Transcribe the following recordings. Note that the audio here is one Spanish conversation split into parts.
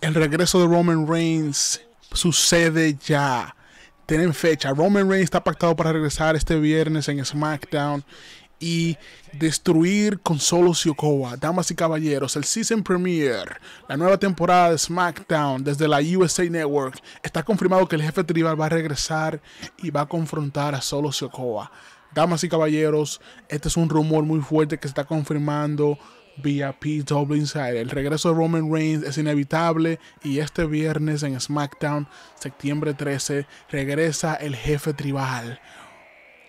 El regreso de Roman Reigns sucede ya. Tienen fecha. Roman Reigns está pactado para regresar este viernes en SmackDown y destruir con Solo Sikoa. Damas y caballeros, el Season Premiere, la nueva temporada de SmackDown desde la USA Network, está confirmado que el jefe tribal va a regresar y va a confrontar a Solo Sikoa. Damas y caballeros, este es un rumor muy fuerte que se está confirmando vía PW Insider. El regreso de Roman Reigns es inevitable y este viernes en SmackDown, septiembre 13, regresa el jefe tribal.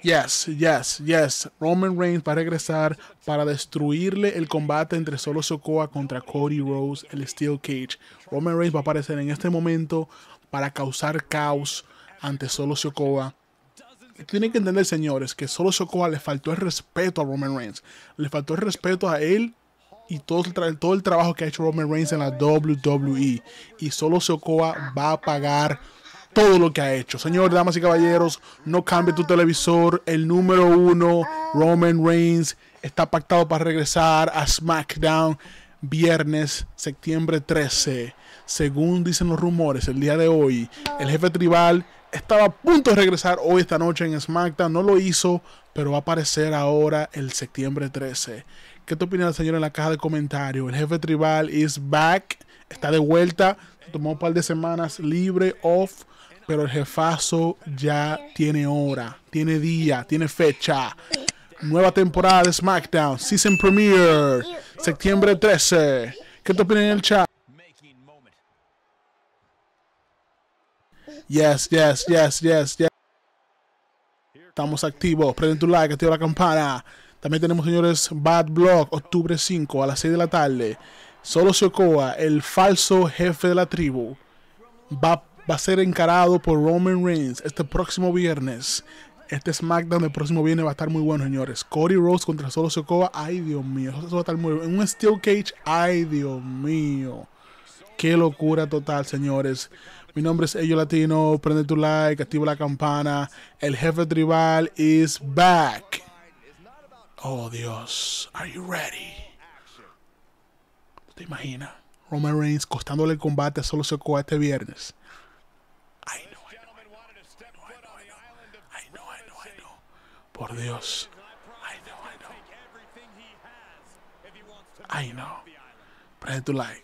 Yes, yes, yes. Roman Reigns va a regresar para destruirle el combate entre Solo Sokoa contra Cody Rose, el Steel Cage. Roman Reigns va a aparecer en este momento para causar caos ante Solo Sokoa. Tienen que entender, señores, que Solo Sokoa le faltó el respeto a Roman Reigns. Le faltó el respeto a él y todo el, todo el trabajo que ha hecho Roman Reigns en la WWE. Y Solo Sokoa va a pagar todo lo que ha hecho. Señores, damas y caballeros, no cambie tu televisor. El número uno, Roman Reigns, está pactado para regresar a SmackDown viernes, septiembre 13. Según dicen los rumores, el día de hoy, el jefe tribal estaba a punto de regresar hoy esta noche en SmackDown. No lo hizo, pero va a aparecer ahora el septiembre 13. ¿Qué te opina, señor, en la caja de comentarios? El jefe tribal is back. Está de vuelta. tomó un par de semanas libre, off. Pero el jefazo ya tiene hora, tiene día, tiene fecha. Nueva temporada de SmackDown, Season Premiere, septiembre 13. ¿Qué te opinas en el chat? Yes, yes, yes, yes, yes. Estamos activos. Prende tu like, activa la campana. También tenemos, señores, Bad Block, octubre 5 a las 6 de la tarde. Solo Sokoa, el falso jefe de la tribu, va, a ser encarado por Roman Reigns este próximo viernes. Este SmackDown del próximo viernes va a estar muy bueno, señores. Cody Rose contra Solo Sokoa. Ay, Dios mío. Eso va a estar muy bueno. En un Steel Cage. Ay, Dios mío. Qué locura total, señores. Mi nombre es Ello Latino. Prende tu like, activa la campana. El jefe tribal is back. Oh, Dios. Are you ready? ¿Te imaginas? Roman Reigns costándole el combate a Solo Sokoa este viernes. Ay, no, ay, no, ay, no. Ay, no. Por Dios. Ay, no, ay, no. Ay, no. Like.